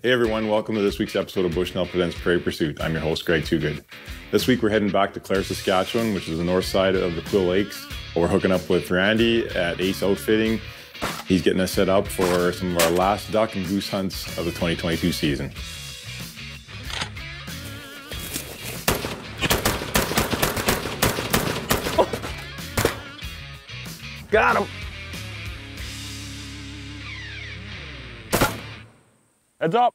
Hey everyone, welcome to this week's episode of Bushnell Presents Prairie Pursuit. I'm your host, Greg Toogood. This week we're heading back to Clair, Saskatchewan, which is the north side of the Quill Lakes. We're hooking up with Randy at Ace Outfitting. He's getting us set up for some of our last duck and goose hunts of the 2022 season. Got him. Heads up.